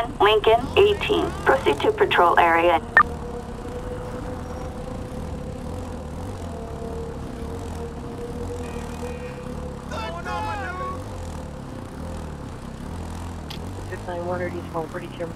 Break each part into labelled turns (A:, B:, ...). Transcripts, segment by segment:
A: 1 Lincoln 18. Proceed to patrol area.
B: Nine one or phone pretty sure.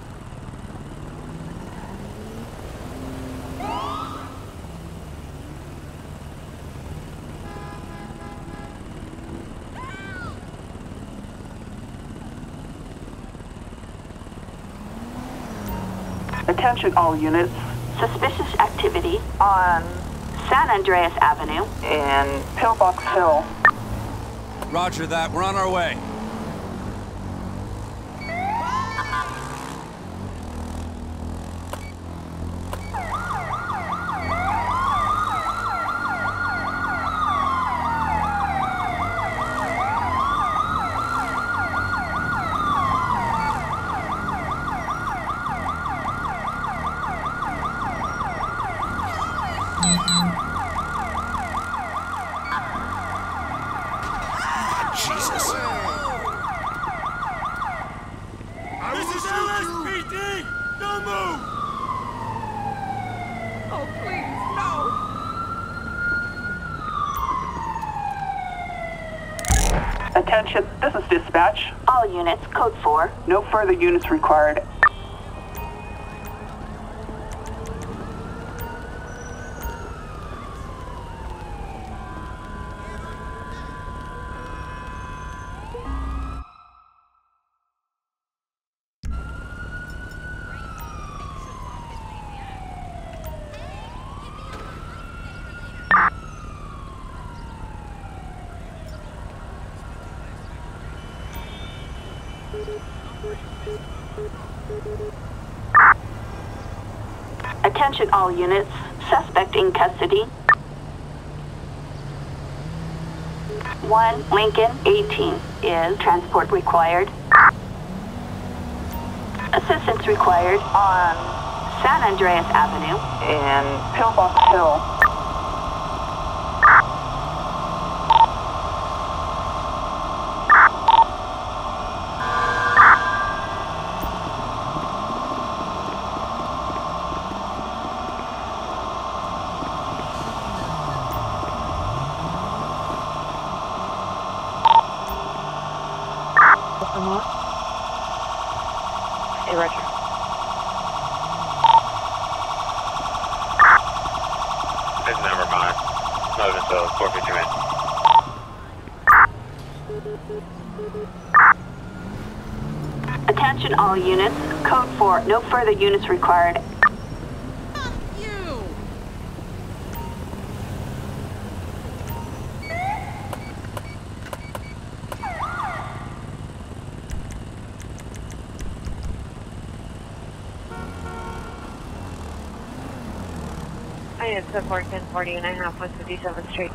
C: Attention all units
A: Suspicious activity on San Andreas Avenue.
C: and Pillbox Hill.
D: Roger that. We're on our way.
E: This is
C: dispatch.
A: All units, code 4.
C: No further units required.
A: Attention all units. Suspect in custody. 1 Lincoln 18 is transport required. Assistance required on San Andreas Avenue.
C: And Pillbox Hill.
B: What? Hey, Roger.
F: Never mind. Moving to 450 man.
A: Attention all units. Code 4. No further units required.
G: You!
B: Support 1040 and a half West 57th Street.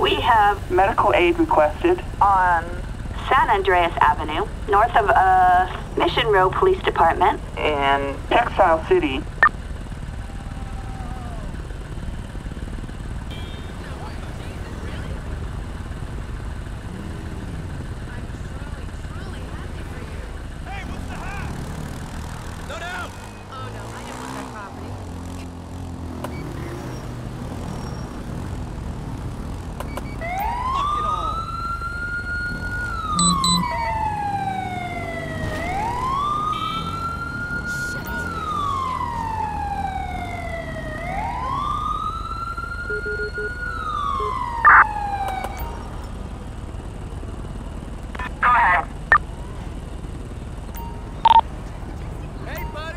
A: We have
C: Medical aid requested.
A: on San Andreas Avenue, north of uh, Mission Row Police Department.
C: in Textile City.
E: Hey, what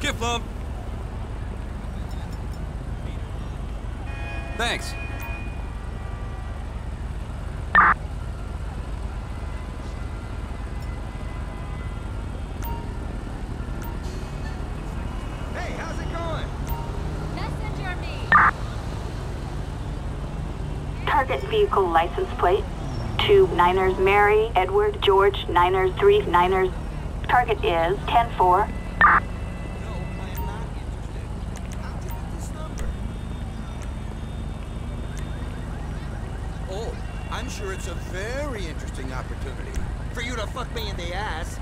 D: Kiflum! Thanks.
H: Hey, how's it going?
G: Messenger me.
A: Vehicle license plate. Two Niners Mary, Edward, George, Niners, three Niners. Target is 10-4.
H: No, I am not interested. How'd you get this number? Oh, I'm sure it's a very interesting opportunity for you to fuck me in the ass.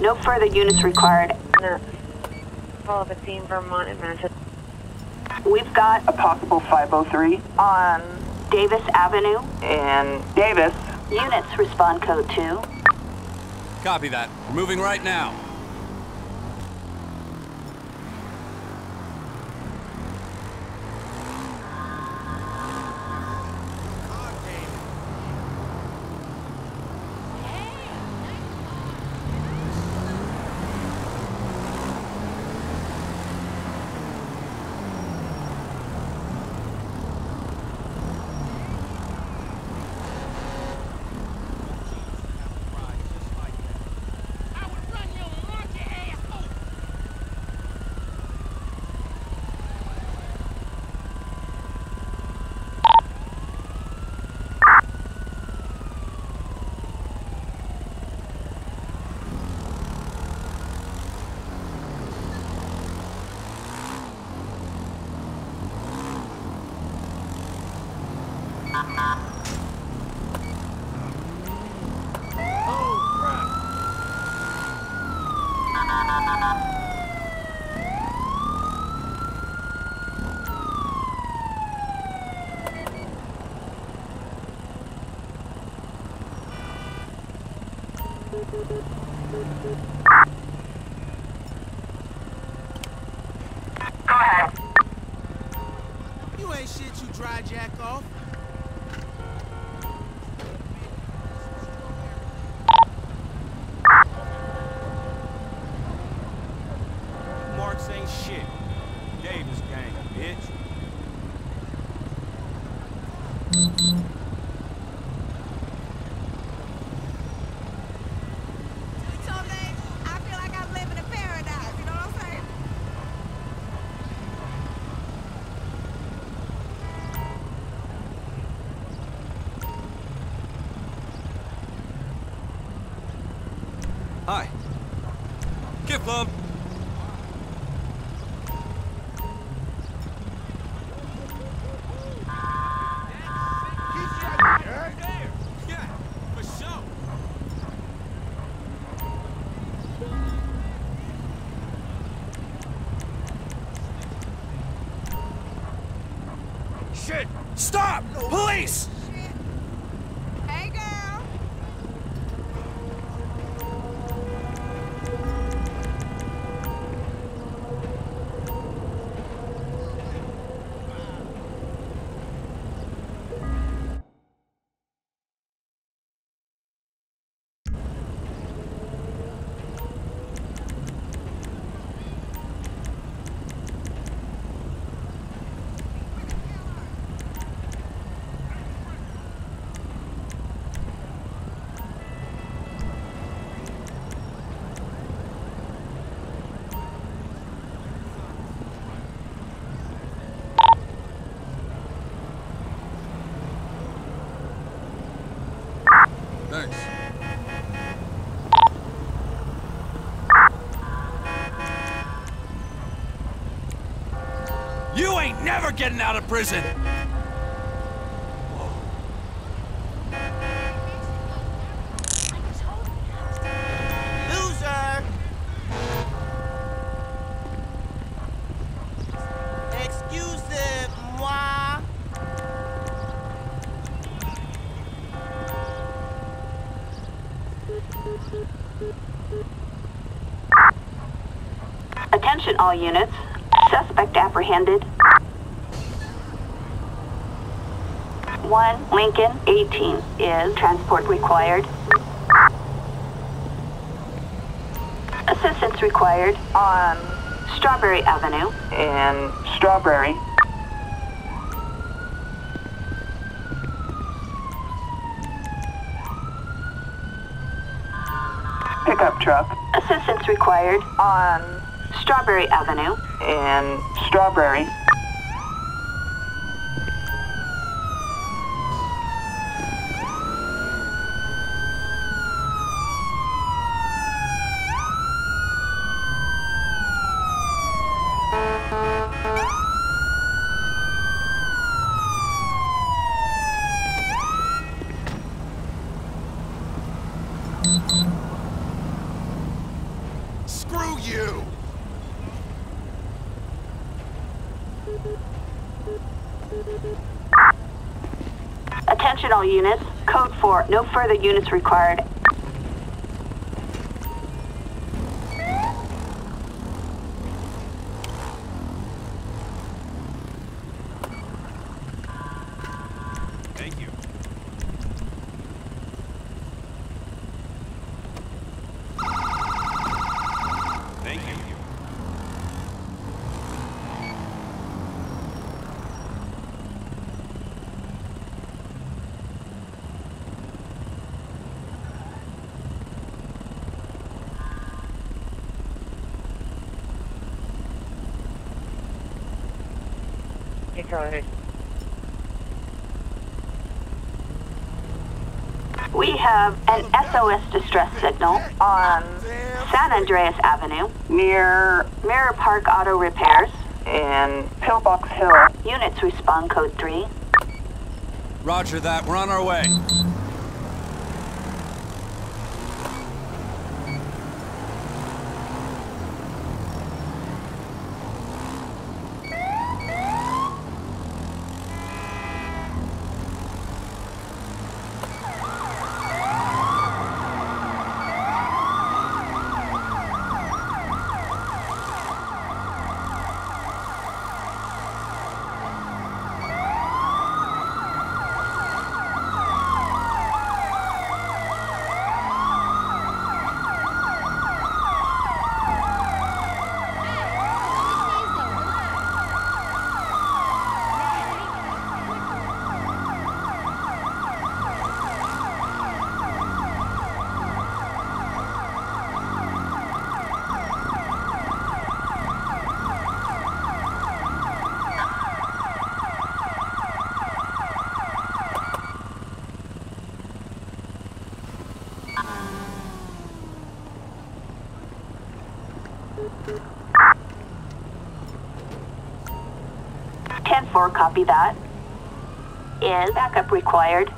A: No further units required.
B: No. Follow the team Vermont and Manchester.
A: We've got
C: A possible 503
A: on um, Davis Avenue.
C: and Davis.
A: Units respond code 2.
D: copy that. We're moving right now. النقاب getting out of prison!
E: Loser! Excusez-moi!
A: Attention all units. Suspect apprehended. 1 Lincoln 18 is transport required. Assistance required on Strawberry Avenue.
C: In Strawberry. Pickup truck.
A: Assistance required on Strawberry Avenue.
C: In Strawberry.
D: Screw you!
A: Attention all units. Code 4. No further units required.
D: Thank you. Thank you.
B: Hey, Charlie.
A: We have an SOS distress signal on San Andreas Avenue
C: Near
A: Mirror Park Auto Repairs.
C: in Pillbox Hill.
A: Units respond code 3.
D: Roger that. We're on our way.
A: Ten four, copy that. Is backup required?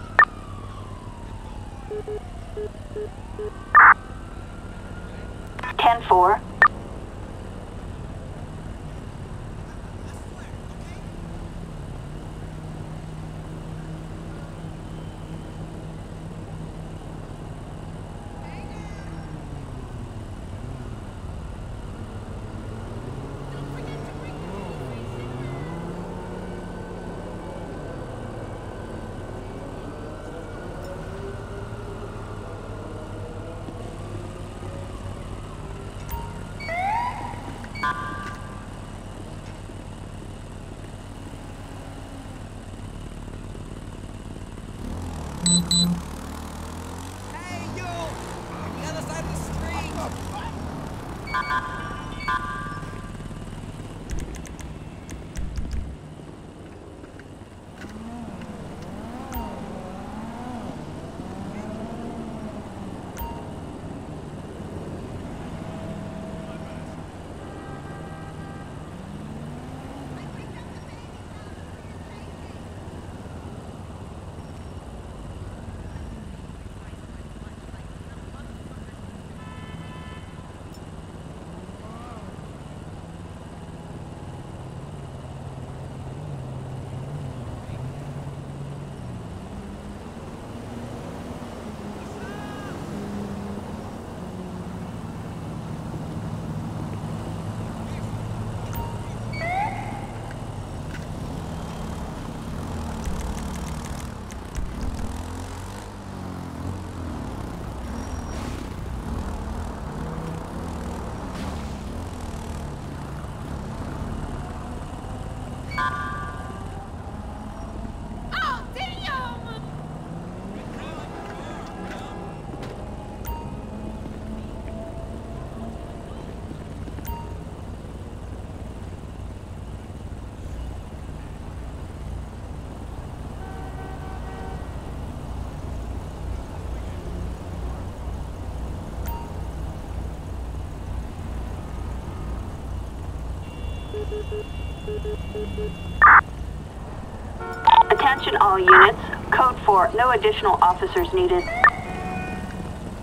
A: All units. Code 4, no additional officers needed.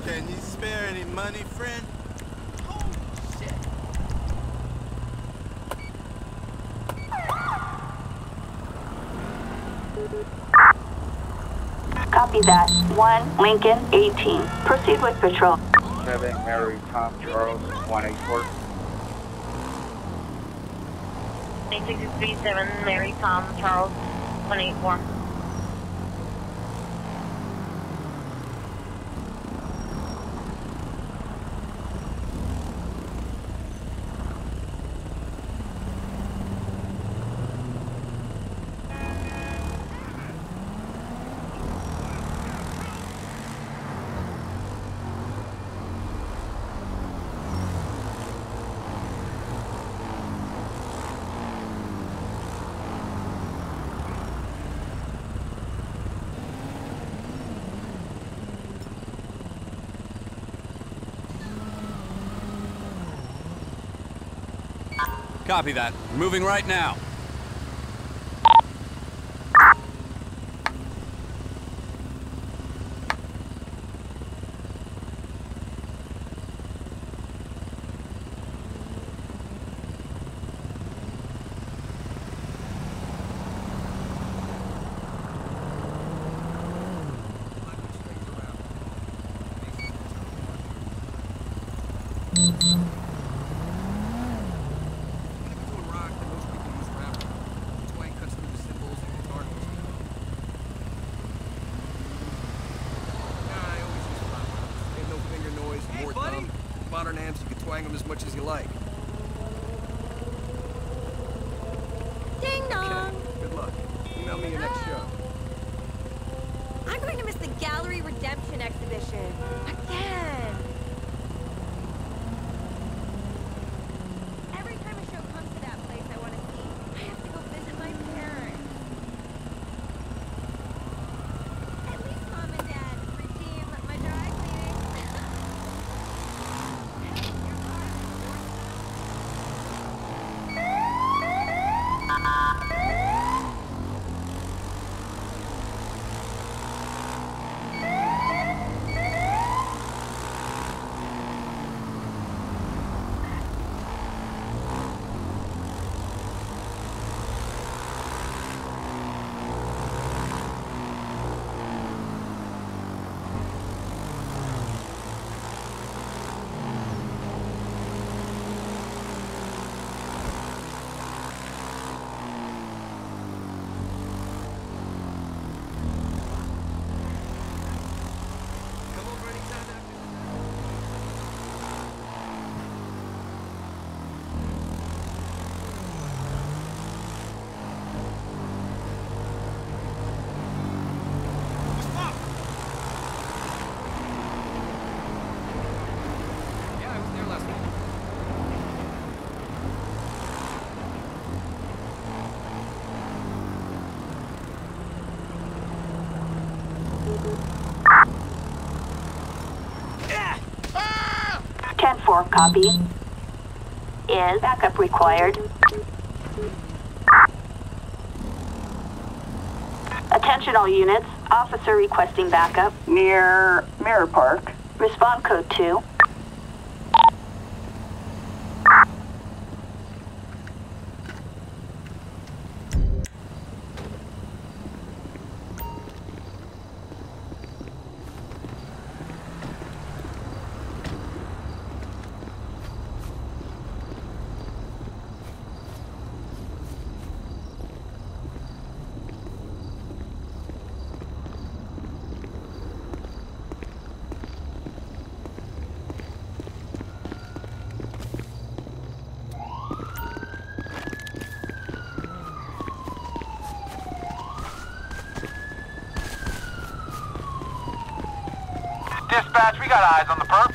E: Can you spare any money, friend?
A: Copy that. 1, Lincoln, 18. Proceed with patrol.
I: 7 Mary Tom Charles 184.
B: 8637 Mary Tom Charles 184.
D: Copy that. Moving right now.
E: Modern amps, you can twang them as much as you like.
G: Ding dong!
E: Good luck. Email me your next show. Ah.
G: I'm going to miss the Gallery Redemption exhibition. Again!
A: 4, copy. Is backup required? Attention all units, officer requesting backup.
C: Near Mirror Park.
A: Respond code 2.
F: Got eyes on the perp.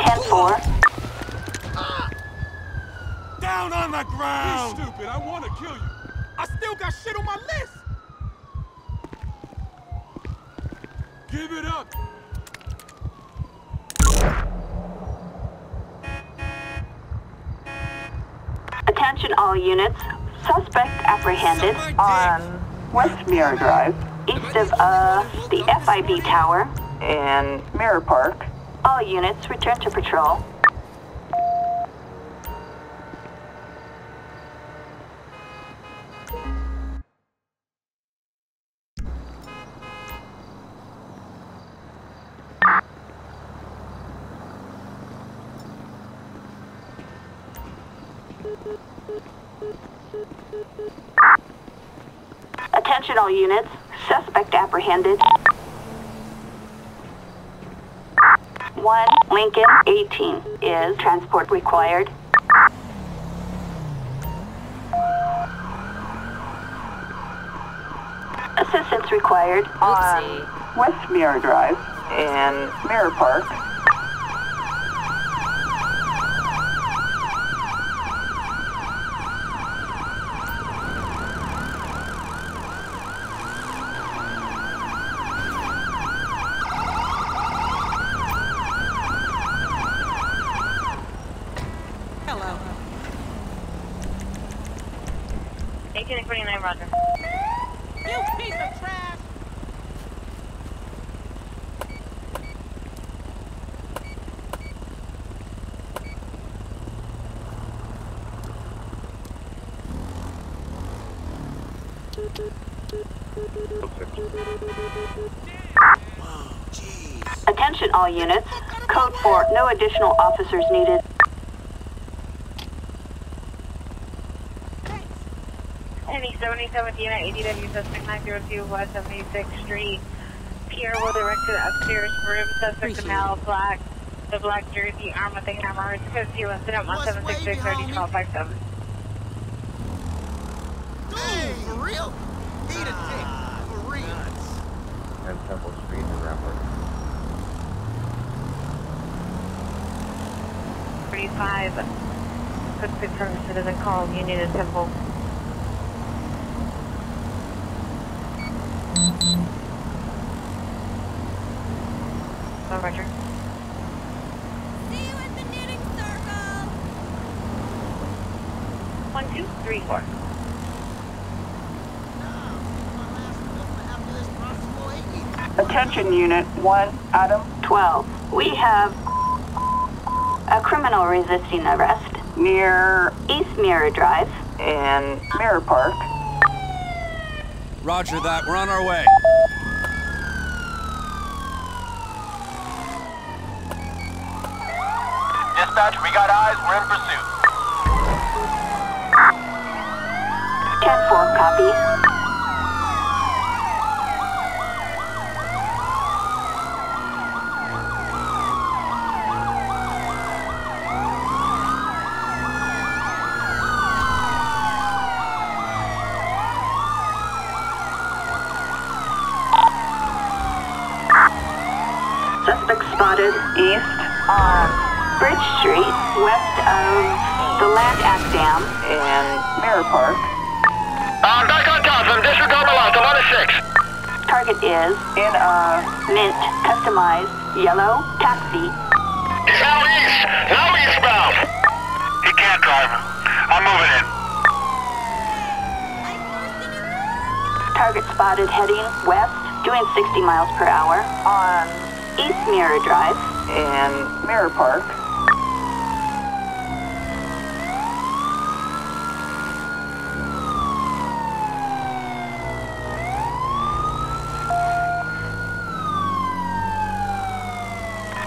A: Ten four.
E: Down on the ground! He's stupid. I want to kill you. I still got shit on my list. Give it up.
A: Attention all units. Suspect apprehended
C: on West Mirror Drive
A: east of uh, the FIB tower.
C: and Mirror Park.
A: All units return to patrol. Units. Suspect apprehended. 1 Lincoln 18 is transport required. Assistance required.
C: on West Mirror Drive and Mirror Park.
G: Hello.
B: 1849, Roger.
G: You piece of trash!
A: Attention all units. Code 4. No additional officers needed.
B: Any 77 at ADW suspect 902 West 76th Street. Pierre will direct to the upstairs room. Suspect in male, black, the black jersey, arm with a hammer. It's code 2 incident 1766 30 1257.
E: Hey, for real? Eat a dick. For real.
I: And Temple Street and Rampart.
B: 35. Code 6 from citizen call. Union and Temple. Oh, Roger.
G: See you at the knitting circle!
B: One, two, three, four.
C: Attention Unit 1, Adam
A: 12. We have a criminal resisting arrest.
C: near
A: East Mirror Drive.
C: and Mirror Park.
D: Roger that. We're on our way.
E: Dispatch, we got eyes. We're in pursuit.
A: 10-4 copy. Suspect spotted
C: East on
A: Bridge Street, west of the Land Act Dam.
C: and Mirror Park.
F: Uh, back on top of him. Disregard my last. I'm on a six.
A: Target is
C: In a
A: mint customized yellow taxi.
F: He's now east. Now eastbound. He can't drive. I'm moving in.
A: Target spotted heading west, doing 60 miles per hour.
C: on
A: Mirror Drive.
C: and Mirror Park.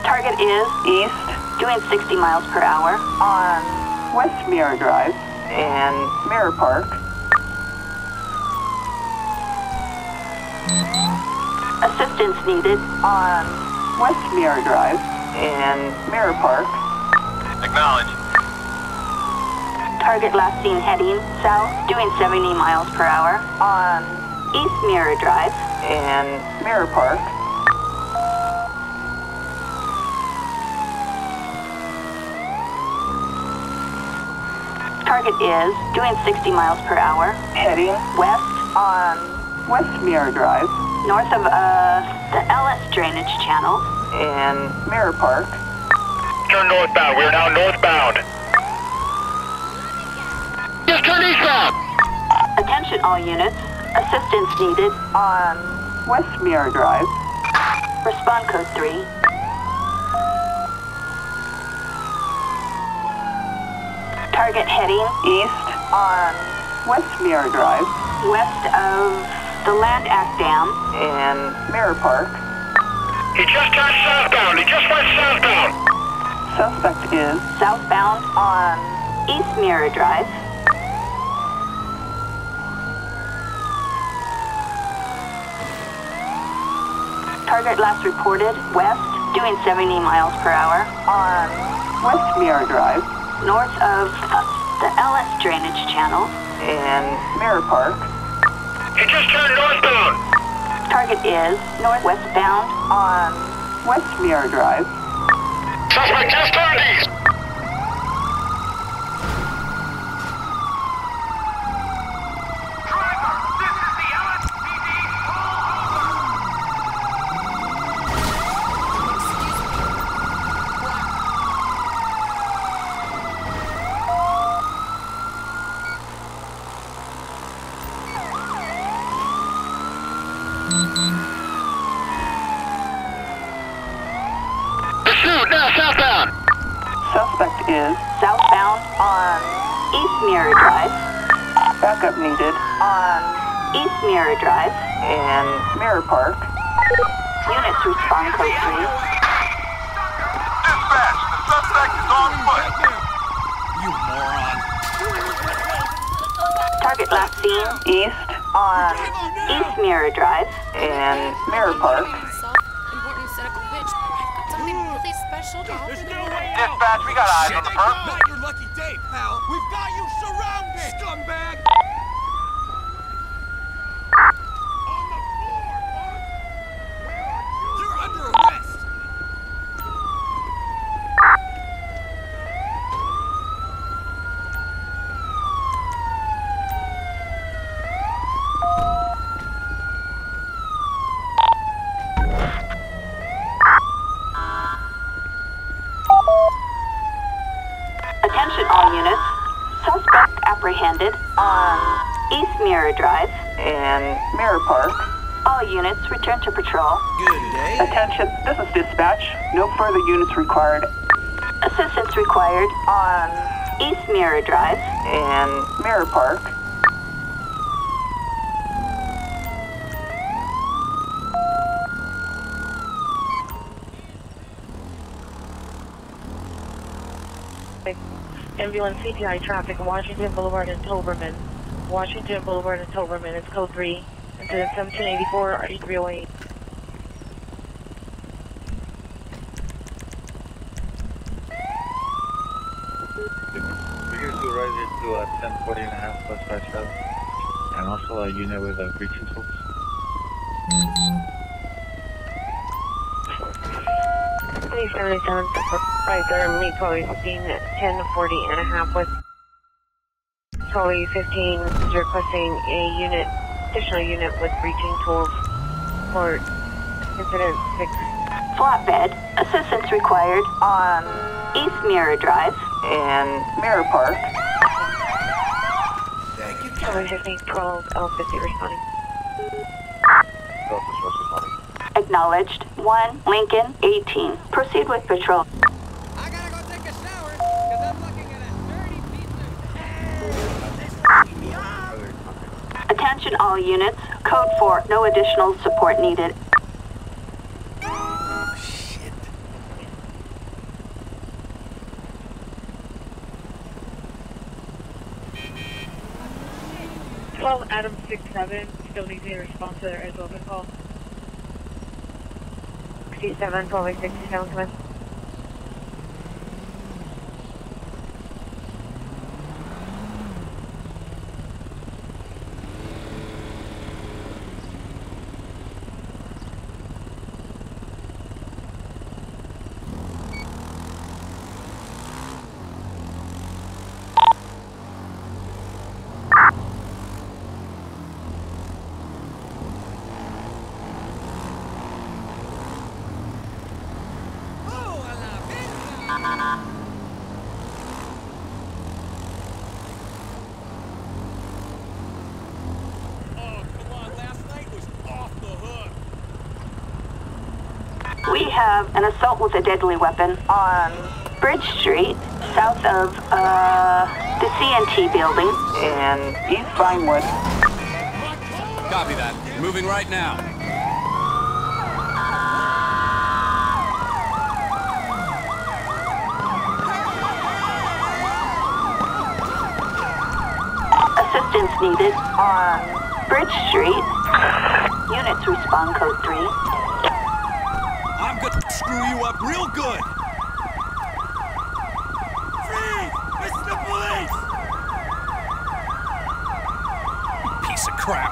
A: Target is
C: East
A: doing 60 miles per hour.
C: on West Mirror Drive and Mirror Park.
A: Assistance needed.
C: on West Mirror Drive and Mirror Park.
E: Acknowledge.
A: Target last seen heading south, doing 70 miles per hour.
C: on
A: East Mirror Drive.
C: and Mirror Park.
A: Target is doing 60 miles per hour.
C: Heading
A: West,
C: on West Mirror Drive
A: north of uh, the LS drainage channel.
C: In Mirror Park.
F: Turn northbound. We are now northbound. Just turn eastbound.
A: Attention all units. Assistance needed.
C: On West Mirror Drive.
A: Respond code 3. Target heading
C: East on West Mirror Drive
A: west of the Land Act Dam.
C: and Mirror Park.
F: He just turned southbound. He just went southbound.
C: Suspect is
A: Southbound
C: on
A: East Mirror Drive. Target last reported west, doing 70 miles per hour,
C: on West Mirror Drive
A: north of uh, the LS drainage channel.
C: and Mirror Park.
F: Just turned northbound.
A: Target is northwestbound.
C: On West Mirror Drive.
F: Suspect just turned east. Pursuit now southbound.
C: Suspect is
A: Southbound
C: on
A: East Mirror Drive.
C: Backup needed on
A: East Mirror Drive.
C: and Mirror Park.
A: Units respond code 3.
F: Dispatch, the suspect is on foot.
D: You moron.
A: Target last seen
C: East on
A: East Mirror Drive.
C: and Mirror Park.
G: Self-important cynical bitch. I've got something really special to offer
E: There's
G: the
E: no
G: world.
E: way out.
F: Dispatch, we got eyes on the perp.
E: Not your lucky day, pal. We've got you surrounded, scumbag. On the floor, Mark. Where are you? You're under arrest.
A: Attention all units. Suspect apprehended on East Mirror Drive.
C: and Mirror Park.
A: All units return to patrol.
E: Good day.
C: Attention, this is dispatch. No further units required
A: Assistance required.
C: on
A: East Mirror Drive.
C: and Mirror Park.
B: Ambulance CPI traffic, Washington Boulevard and Toberman. Washington Boulevard and Toberman, it's code 3. Incident 1784, RD308.
I: We can go right into a 1040 and a half plus 57. And also uh, a unit with a breaching tools.
B: Three seventy-seven, right there, and meet Chloe fifteen at half with Chloe fifteen is requesting a unit, additional unit with breaching tools for incident six.
A: Flatbed. Assistance required
C: on
A: East Mirror Drive.
C: and Mirror Park.
E: Thank you,
B: Chloe fifteen twelve L fifty responding.
I: Delta Source responding.
A: Acknowledged. 1 Lincoln 18. Proceed with patrol.
E: I gotta go take a shower because I'm looking at a dirty piece of. This is fucking me off.
I: Other contact.
A: Attention all units. Code 4. No additional support needed.
B: Still needs a response to their as well call. Sixty-seven, twelve eight sixty-seven, come in.
A: Have an assault with a deadly weapon on Bridge Street, south of uh, the CNT building.
C: and East Vinewood.
D: Copy that. Moving right now.
A: Assistance needed on Bridge Street. Units respond code 3.
D: Screw you up real good. Freeze! Is the police! Piece of crap.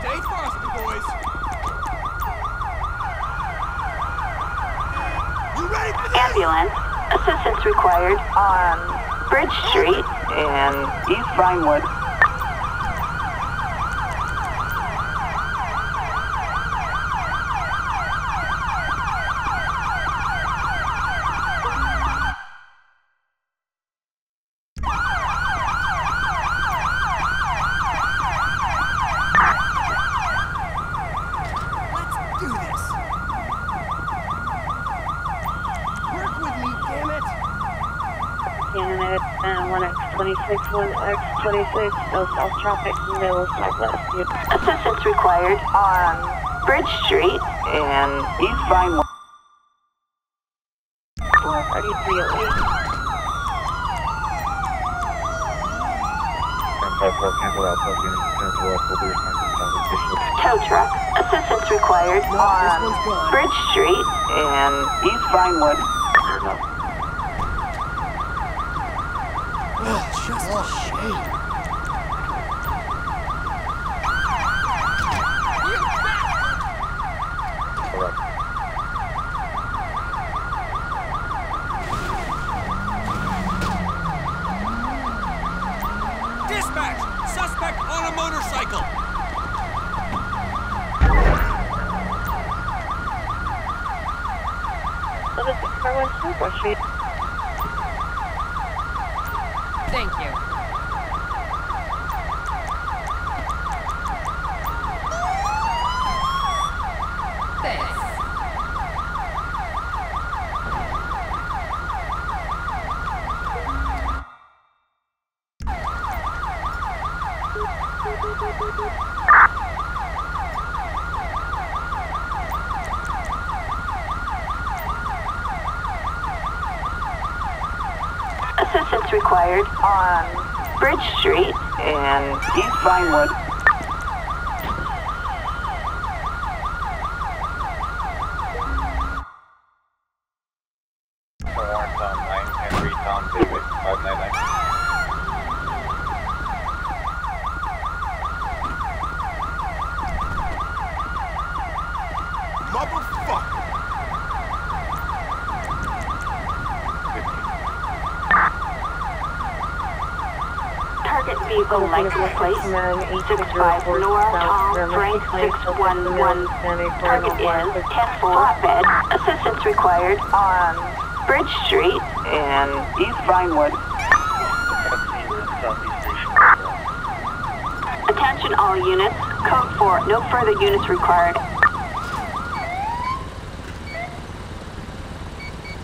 E: Stay frosty, boys.
D: You ready for this?
A: Ambulance. Assistance required on Bridge Street.
C: and East Vinewood.
E: Let's do this. Work with me, damn it.
B: Candidate uh, 1X26, 1X26, no south traffic, middle southwest.
A: Assistance required on Bridge Street.
C: and East Vinewood.
B: 43308.
I: cancel out, plug in, cancel out, we'll be responsible for official.
A: Tow truck. Assistance required on. Bridge Street.
C: and East Vinewood.
E: Just a shame.
I: Correct.
D: Dispatch! Suspect on a motorcycle!
B: So this is car 1 Street.
G: Thank you. Thanks.
A: Assistance required on Bridge Street.
C: and East Vinewood.
I: Warren Tom 9, Henry Tom David 599.
D: Motherfucker!
A: Target vehicle license plate. 65 Nora Tom Frank 611. Target is 10 flatbed. Assistance required on Bridge Street.
C: and East Vinewood.
A: Attention all units. Code 4. No further units required.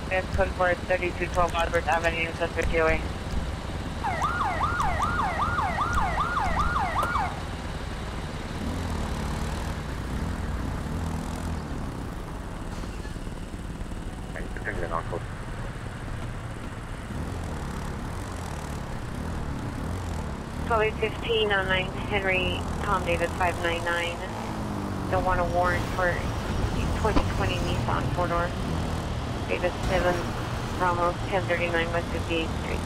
B: That's code for 3212 Albert Avenue, suspect viewing. 59 Henry, Tom David 599. Don't want a warrant for 2020 Nissan 4-door. Davis 7, Ramos 1039 West 58th Street.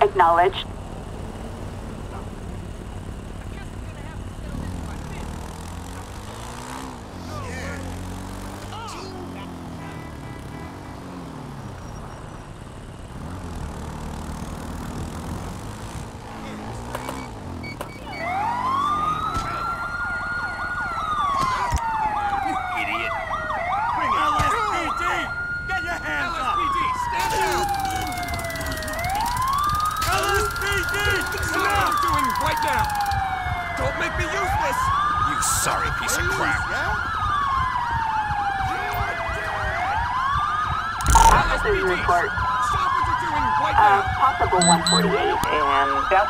A: Acknowledged.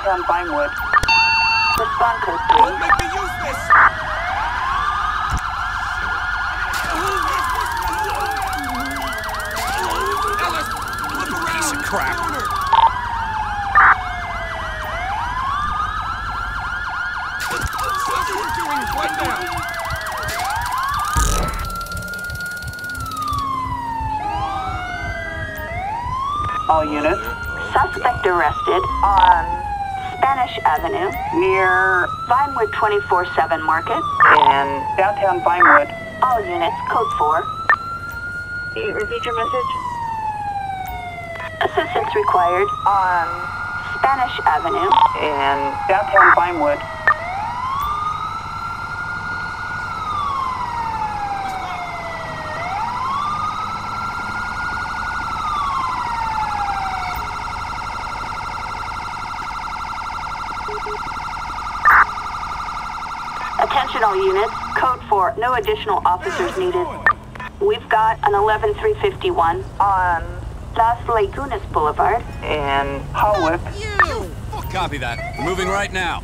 C: And downtown Vinewood.
A: Respond code
E: Don't
A: 3.
E: make me use this. Ellis, look around. Piece of crap. Stop what you're doing right now.
C: All units
A: Suspect arrested on Spanish Avenue
C: near
A: Vinewood 24-7 Market.
C: In downtown Vinewood.
A: All units, code 4.
B: Can you repeat your message?
A: Assistance required on Spanish Avenue.
C: and downtown Vinewood.
A: Attention all units, code 4. No additional officers needed. We've got an 11351 on um, Las Lagunas Boulevard.
C: and Hawick.
G: You!
E: Copy that. Moving right now.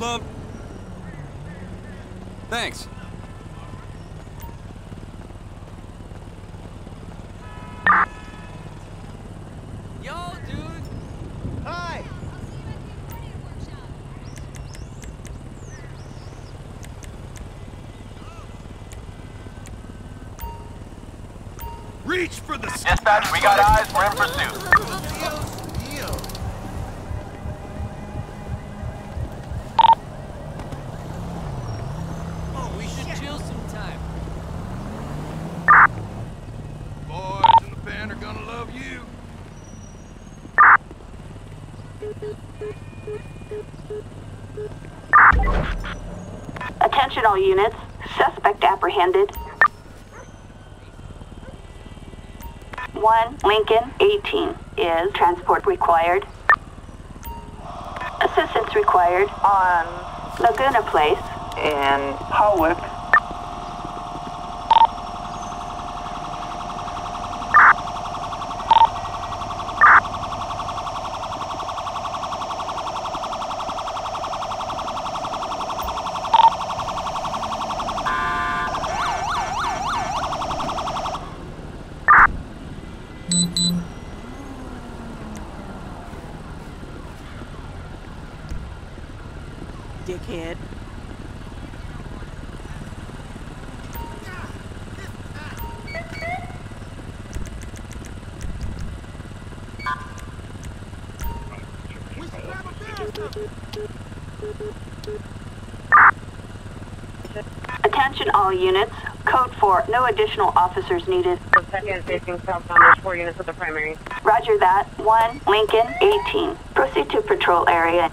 E: Love. Thanks.
G: Yo, dude! Hi!
E: Reach for the
J: Dispatch, we got eyes. We're in pursuit.
G: Oh, we should chill sometime.
E: boys in the band are gonna love you.
A: Attention all units, suspect apprehended. 1 Lincoln 18 is transport required. Assistance required on Laguna Place.
C: and Hawick.
H: Dickhead.
A: Attention all units, code 4, no additional officers needed.
B: Second facing southbound, there's four units at the primary.
A: Roger that. 1 Lincoln 18. Proceed to patrol area.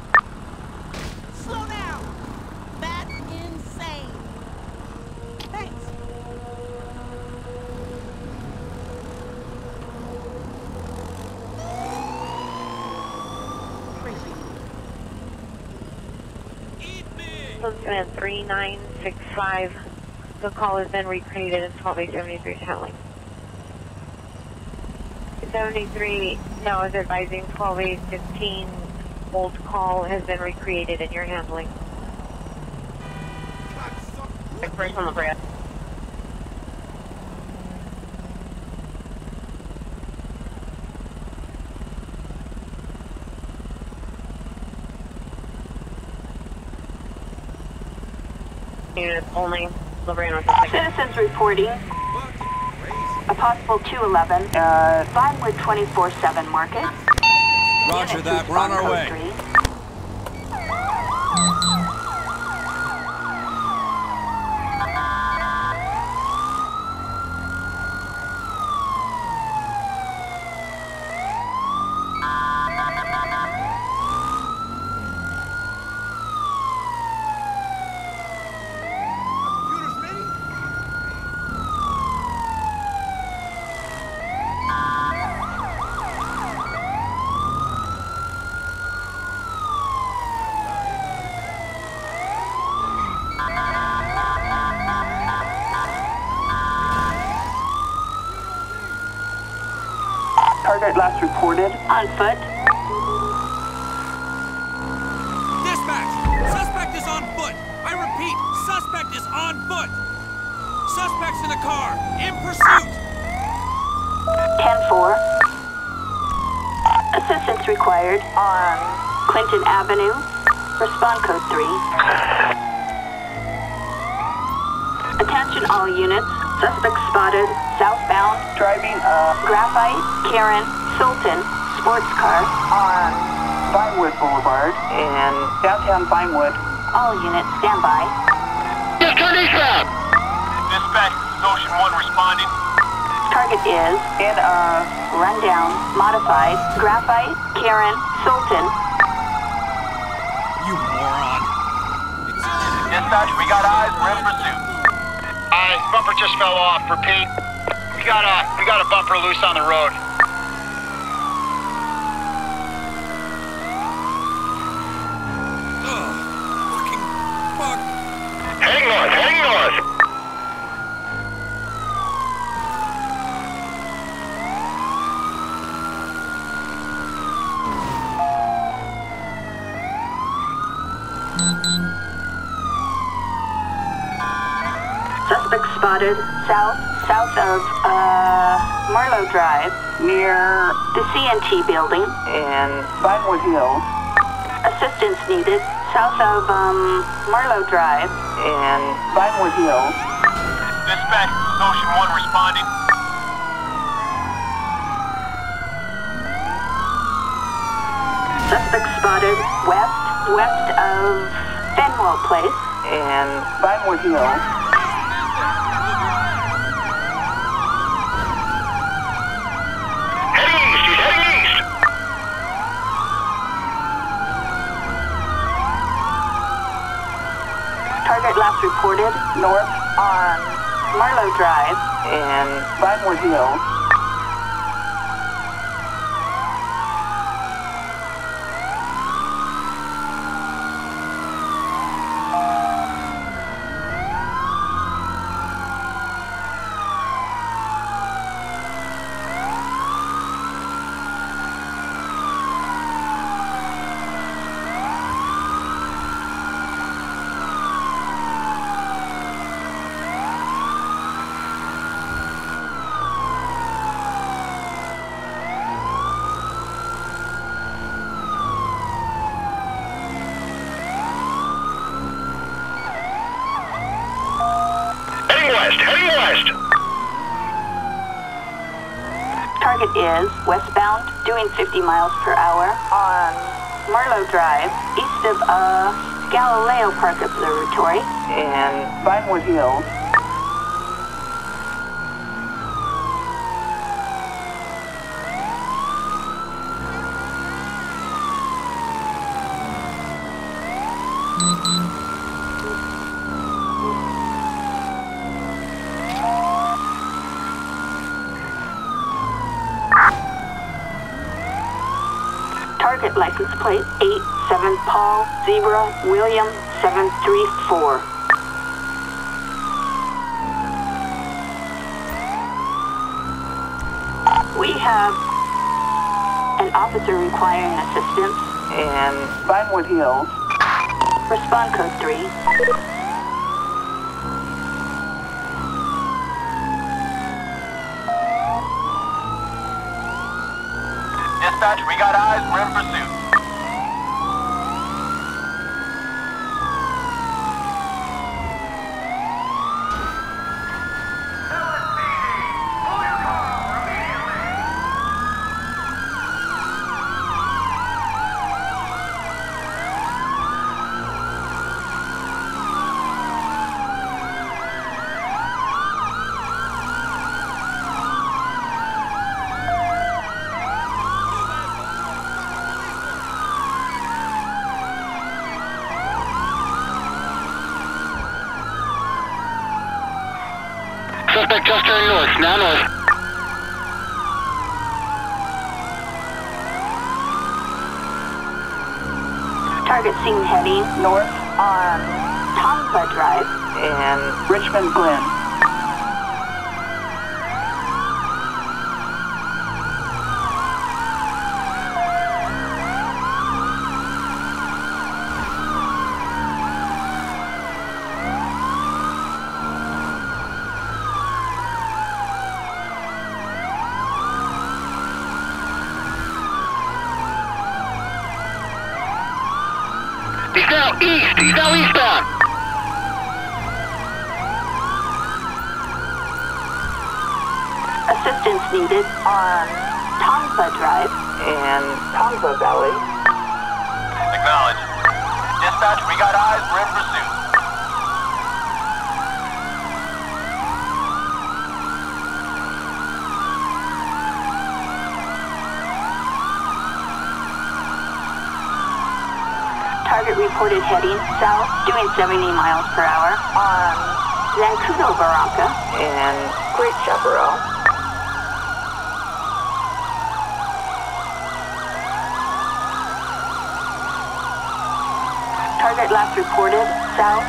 B: 3965. The call has been recreated in 12873 handling. 73, no, is advising 12815 old call has been recreated in your handling. On the brand. Unit only, Labrano
A: Citizens reporting a possible 211, uh, Vinewood 24-7 Market.
D: Roger
A: Unit
D: that. We're on our way.
A: three.
E: Computers ready?
C: Target last reported.
A: On foot.
D: Dispatch! Suspect is on foot! I repeat, suspect is on foot! Suspect's in a car! In pursuit!
A: 10-4. Assistance required on Clinton Avenue. Respond code 3. Attention all units. Suspect spotted. Southbound.
C: Driving uh,
A: Graphite. Karin. Sultan. Sports car.
C: on Vinewood Boulevard in downtown Vinewood.
A: All units stand by.
F: Just turn eastbound. Dispatch, this is Ocean 1 responding.
A: Target is
C: In uh,
A: rundown. Modified. Graphite. Karin. Sultan.
D: You moron!
F: Dispatch, we got eyes. We're in pursuit. Aye, bumper just fell off. Repeat. We got a we got a bumper loose on the road.
D: Ugh! Fucking fuck!
F: Heading north. Heading north.
A: Suspect spotted south, south of, uh, Marlowe Drive,
C: near
A: the CNT building.
C: in Vinewood Hills
A: Assistance needed south of, um, Marlowe Drive.
C: in Vinewood Hills.
F: Dispatch, Ocean 1 responding.
A: Suspect spotted west, west of Fenwell Place.
C: in Vinewood Hills.
F: Heading east. He's heading east.
A: Target last reported
C: North
A: on Marlowe Drive.
C: in Vinewood Hills.
F: Heading west. Heading west.
A: Is westbound, doing 50 miles per hour on Marlowe Drive, east of, uh, Galileo Park Observatory.
C: in Vinewood Hills.
A: Target license plate 87 Paul Zebra William 734. We have an officer requiring assistance.
C: In Vinewood Hills.
A: Respond code 3.
F: Dispatch, we got eyes. We're in pursuit. Turned north, now north.
A: Target seen heading
C: North on
A: Tongva Drive.
C: and Richman Glen.
F: He's now east. He's now eastbound.
A: Assistance needed on Tongva Drive.
C: And Valley.
F: Acknowledge. Dispatch, we got eyes. We're in pursuit.
A: Target reported heading south, doing 70 miles per hour on Zancudo Barranca.
C: and Great Chaparral.
A: Target last reported south.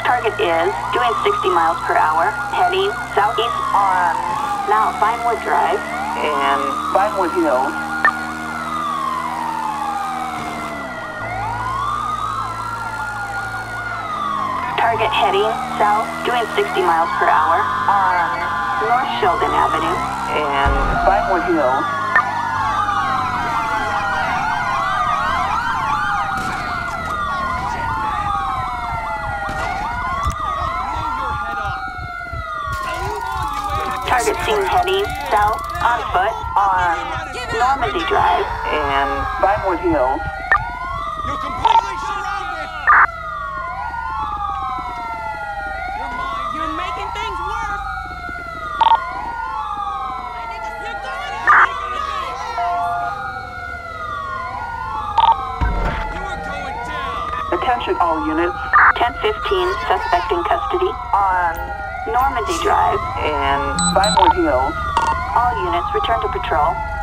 A: Target is doing 60 miles per hour, heading southeast on now Vinewood Drive.
C: and Vinewood Hills.
A: Target heading south, doing 60 miles per hour on North Sheldon Avenue.
C: and Vinewood Hills.
E: Blow your head off. Come on, you animal.
A: Target seen heading south on foot on Normandy Drive.
C: and Vinewood Hills.
E: You're completely surrounded. You're mine.
H: You're making things worse.
E: You're going You are going down.
C: Attention all units
A: 1015, suspect in custody
C: on
A: Normandy Drive.
C: and Vinewood
A: All units return to patrol.